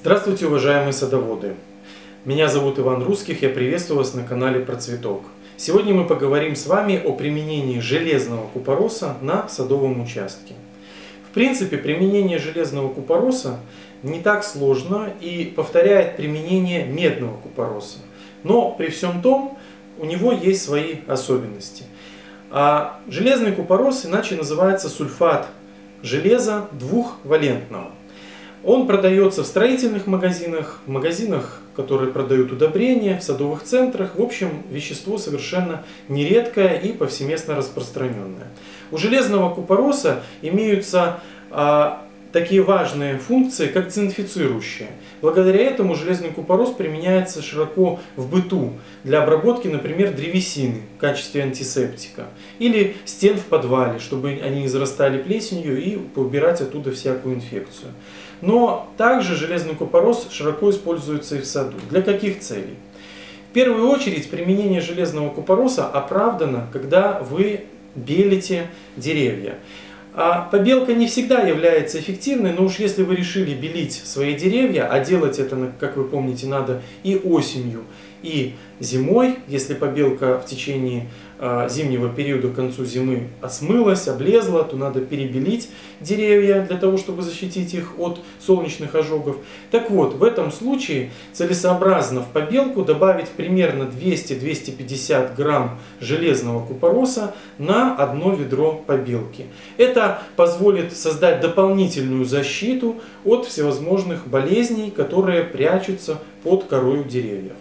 Здравствуйте, уважаемые садоводы! Меня зовут Иван Русских, я приветствую вас на канале Процветок. Сегодня мы поговорим с вами о применении железного купороса на садовом участке. В принципе, применение железного купороса не так сложно и повторяет применение медного купороса. Но при всем том, у него есть свои особенности. А железный купорос иначе называется сульфат железа двухвалентного. Он продается в строительных магазинах, в магазинах, которые продают удобрения, в садовых центрах. В общем, вещество совершенно нередкое и повсеместно распространенное. У железного купороса имеются а, такие важные функции, как дезинфицирующие. Благодаря этому железный купорос применяется широко в быту для обработки, например, древесины в качестве антисептика или стен в подвале, чтобы они не зарастали плесенью и поубирать оттуда всякую инфекцию. Но также железный купорос широко используется и в саду. Для каких целей? В первую очередь применение железного купороса оправдано, когда вы белите деревья. А побелка не всегда является эффективной, но уж если вы решили белить свои деревья, а делать это, как вы помните, надо и осенью, и зимой, если побелка в течение э, зимнего периода к концу зимы осмылась, облезла, то надо перебелить деревья для того, чтобы защитить их от солнечных ожогов. Так вот, в этом случае целесообразно в побелку добавить примерно 200-250 грамм железного купороса на одно ведро побелки. Это позволит создать дополнительную защиту от всевозможных болезней, которые прячутся под корою деревьев.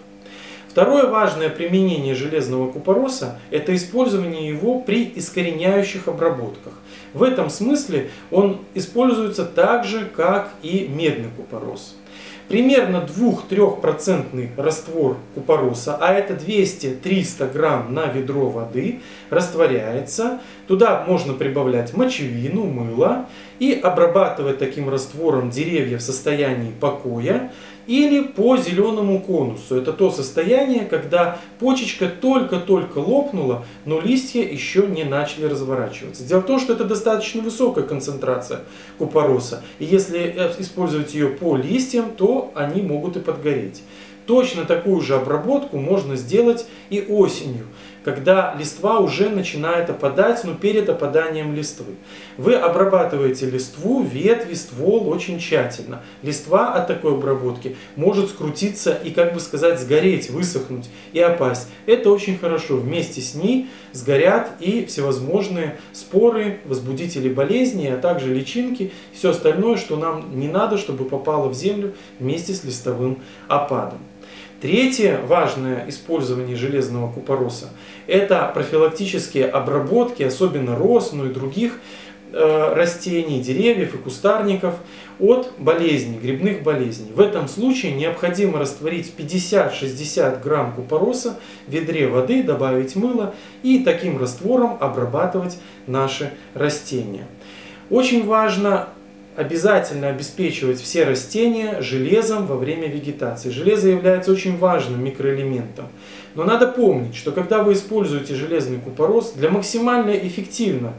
Второе важное применение железного купороса – это использование его при искореняющих обработках. В этом смысле он используется так же, как и медный купорос. Примерно 2-3% раствор купороса, а это 200-300 грамм на ведро воды, растворяется. Туда можно прибавлять мочевину, мыло и обрабатывать таким раствором деревья в состоянии покоя или по зеленому конусу. Это то состояние, когда почечка только-только лопнула, но листья еще не начали разворачиваться. Дело в том, что это достаточно высокая концентрация купороса. И если э, использовать ее по листьям, то они могут и подгореть. Точно такую же обработку можно сделать и осенью, когда листва уже начинает опадать, но перед опаданием листвы. Вы обрабатываете листву, ветви, ствол очень тщательно. Листва от такой обработки может скрутиться и, как бы сказать, сгореть, высохнуть и опасть. Это очень хорошо. Вместе с ней сгорят и всевозможные споры, возбудители болезней, а также личинки, все остальное, что нам не надо, чтобы попало в землю вместе с листовым опадом. Третье важное использование железного купороса – это профилактические обработки, особенно роз, ну и других э, растений, деревьев и кустарников от болезней, грибных болезней. В этом случае необходимо растворить 50-60 грамм купороса в ведре воды, добавить мыло и таким раствором обрабатывать наши растения. Очень важно обязательно обеспечивать все растения железом во время вегетации. Железо является очень важным микроэлементом. Но надо помнить, что когда вы используете железный купорос, для максимально эффективно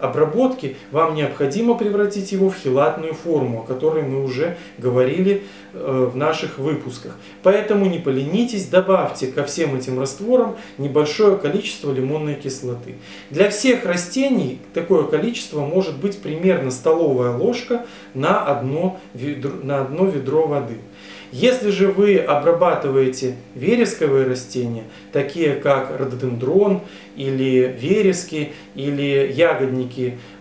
обработки вам необходимо превратить его в хилатную форму, о которой мы уже говорили э, в наших выпусках. Поэтому не поленитесь, добавьте ко всем этим растворам небольшое количество лимонной кислоты. Для всех растений такое количество может быть примерно столовая ложка на одно ведро, на одно ведро воды. Если же вы обрабатываете вересковые растения, такие как рододендрон или верески, или ягодники,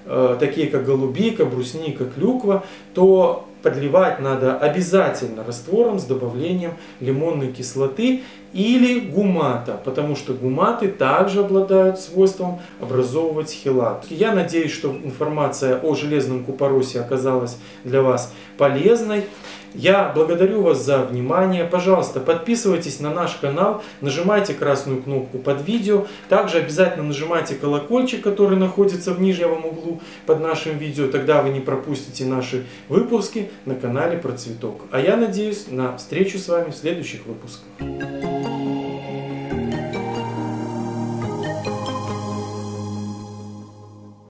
э, такие как голубика, брусника, клюква, то подливать надо обязательно раствором с добавлением лимонной кислоты или гумата, потому что гуматы также обладают свойством образовывать хелат. Я надеюсь, что информация о железном купоросе оказалась для вас полезной. Я благодарю вас за внимание. Пожалуйста, подписывайтесь на наш канал, нажимайте красную кнопку под видео. Также обязательно нажимайте колокольчик, который находится в нижнем углу под нашим видео. Тогда вы не пропустите наши выпуски на канале Процветок. А я надеюсь на встречу с вами в следующих выпусках.